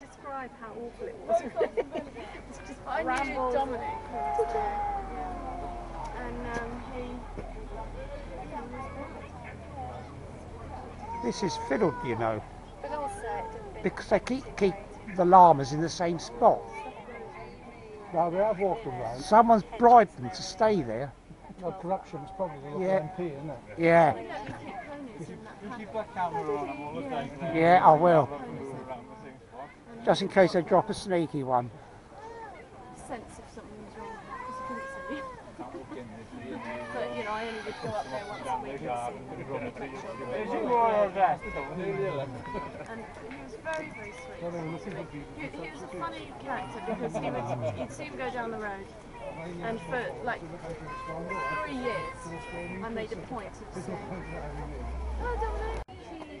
Describe how awful it was. it's just I knew brambles Dominic. and um, he. This is fiddled, you know, But also it because they keep keep the llamas in the same spot. No, we have walking around. Someone's bribed them to stay there. No, corruption's probably the Yeah. MP, isn't it? Yeah, We don't keep ponies in that paddock. Keep that camera on them all the time. yeah, I will. Around the same spot. Just in case they drop a sneaky one. sense if something was wrong because couldn't see. Can't walk in this year, no. But you know, I only would go up there once a week and see. run. And Is it more or less? and he was very, very sweet. He, he was a funny character because he would, you'd see him go down the road, and for like three years, oh, I made a point of saying, "Oh, Dominic, she."